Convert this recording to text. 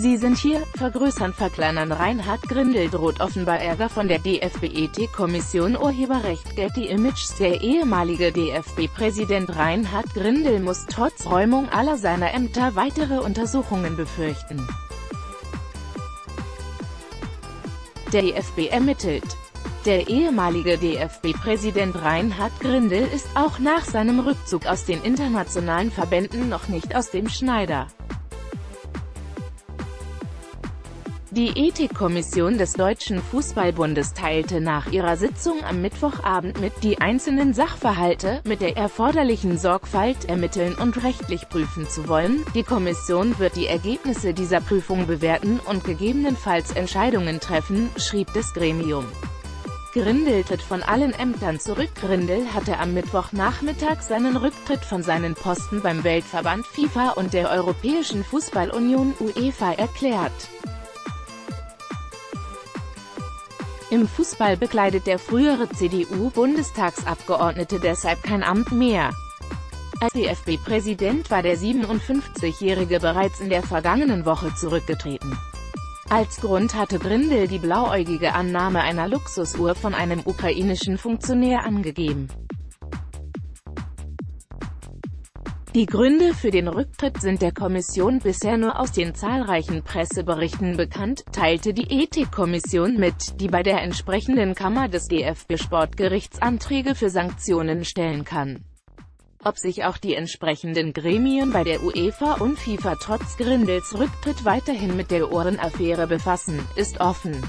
Sie sind hier, vergrößern, verkleinern Reinhard Grindel droht offenbar Ärger von der DFB-Ethik-Kommission Urheberrecht Getty Images Der ehemalige DFB-Präsident Reinhard Grindel muss trotz Räumung aller seiner Ämter weitere Untersuchungen befürchten. Der DFB ermittelt. Der ehemalige DFB-Präsident Reinhard Grindel ist auch nach seinem Rückzug aus den internationalen Verbänden noch nicht aus dem Schneider. Die Ethikkommission des Deutschen Fußballbundes teilte nach ihrer Sitzung am Mittwochabend mit, die einzelnen Sachverhalte mit der erforderlichen Sorgfalt ermitteln und rechtlich prüfen zu wollen. Die Kommission wird die Ergebnisse dieser Prüfung bewerten und gegebenenfalls Entscheidungen treffen, schrieb das Gremium. Grindel tritt von allen Ämtern zurück. Grindel hatte am Mittwochnachmittag seinen Rücktritt von seinen Posten beim Weltverband FIFA und der Europäischen Fußballunion UEFA erklärt. Im Fußball bekleidet der frühere CDU-Bundestagsabgeordnete deshalb kein Amt mehr. Als DFB-Präsident war der 57-Jährige bereits in der vergangenen Woche zurückgetreten. Als Grund hatte Grindel die blauäugige Annahme einer Luxusuhr von einem ukrainischen Funktionär angegeben. Die Gründe für den Rücktritt sind der Kommission bisher nur aus den zahlreichen Presseberichten bekannt, teilte die Ethikkommission mit, die bei der entsprechenden Kammer des DFB-Sportgerichts Anträge für Sanktionen stellen kann. Ob sich auch die entsprechenden Gremien bei der UEFA und FIFA trotz Grindels Rücktritt weiterhin mit der Ohrenaffäre befassen, ist offen.